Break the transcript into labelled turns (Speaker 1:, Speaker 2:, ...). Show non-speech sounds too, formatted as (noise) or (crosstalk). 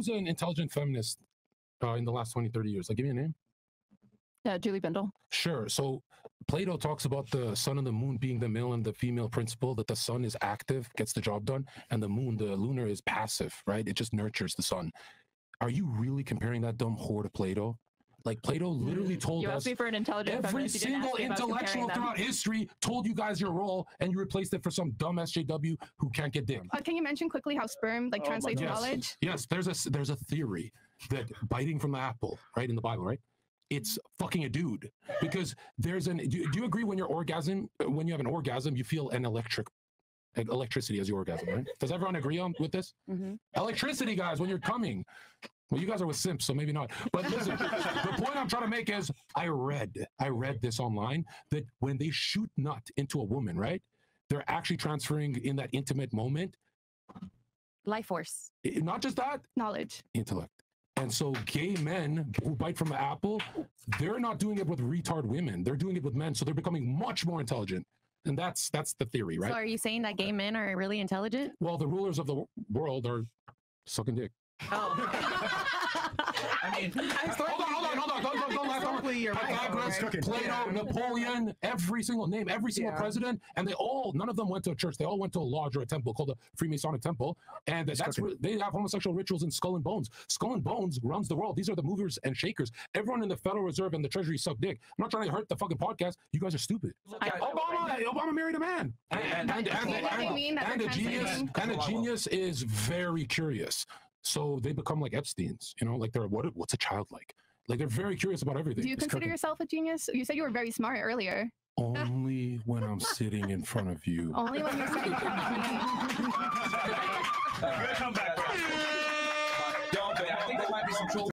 Speaker 1: Who's an intelligent feminist uh, in the last 20, 30 years? Like, give me a name.
Speaker 2: Yeah, Julie Bindel.
Speaker 1: Sure. So Plato talks about the sun and the moon being the male and the female principle, that the sun is active, gets the job done, and the moon, the lunar, is passive, right? It just nurtures the sun. Are you really comparing that dumb whore to Plato? Like Plato literally told
Speaker 2: You
Speaker 1: us
Speaker 2: asked me for an intelligent
Speaker 1: every
Speaker 2: feminist. You didn't
Speaker 1: single
Speaker 2: ask me if I was
Speaker 1: intellectual
Speaker 2: comparing them.
Speaker 1: throughout history told you guys your role, and you replaced it for some dumb SJW who can't get dick.
Speaker 3: Uh, can you mention quickly how sperm like
Speaker 4: Oh
Speaker 3: translates to
Speaker 1: Yes.
Speaker 3: knowledge?
Speaker 1: Yes, there's a there's a theory that biting from the apple, right in the Bible, right? It's fucking a dude because there's an. Do, do you agree when you're orgasm when you have an orgasm you feel an electric electricity as your orgasm, right? Does everyone agree on with this?
Speaker 2: Mhm.
Speaker 1: Electricity, guys, when you're coming. Well, you guys are with simps, so maybe not. But listen, (laughs) the point I'm trying to make is I read, I read this online that when they shoot nut into a woman, right? They're actually transferring in that intimate moment,
Speaker 2: Life force.
Speaker 1: i- not just that,
Speaker 3: Knowledge.
Speaker 1: intellect. And so gay men who bite from an apple, they're not doing it with retard women. They're doing it with men. So they're becoming much more intelligent. And that's that's the theory, right?
Speaker 2: So are you saying that gay men are really intelligent?
Speaker 1: Well, the rulers of the w- world are sucking dick.
Speaker 2: Oh. (laughs)
Speaker 4: I mean, (laughs)
Speaker 1: Hold on, hold on, hold on. Don't, don't, don't laugh.
Speaker 4: Historically, you're right,
Speaker 1: Pythagoras,
Speaker 4: right?
Speaker 1: Plato,
Speaker 4: Yeah.
Speaker 1: Napoleon, every single name, every single
Speaker 4: Yeah.
Speaker 1: president, and they all, none of them went to a church. They all went to a lodge or a temple called the Freemasonic Temple, and that's
Speaker 4: cooking.
Speaker 1: where they have homosexual rituals in Skull and Bones. Skull and Bones runs the world. These are the movers and shakers. Everyone in the Federal Reserve and the Treasury suck dick. I'm not trying to hurt the fucking podcast. You guys are stupid.
Speaker 2: I-
Speaker 1: Obama, Obama married a man, and and and, and,
Speaker 3: What do you mean
Speaker 1: and a genius, and a genius is very curious. So they become like Epstein's, you know, like they're what? What's a child like? Like they're very curious about everything.
Speaker 3: Do you
Speaker 1: It's
Speaker 3: consider
Speaker 1: cooking.
Speaker 3: yourself a genius? You said you were very smart earlier.
Speaker 1: only when I'm (laughs) sitting in front of you?
Speaker 3: Only when you're saying.
Speaker 4: Good comeback. bro. Yo, but I think there might be some troll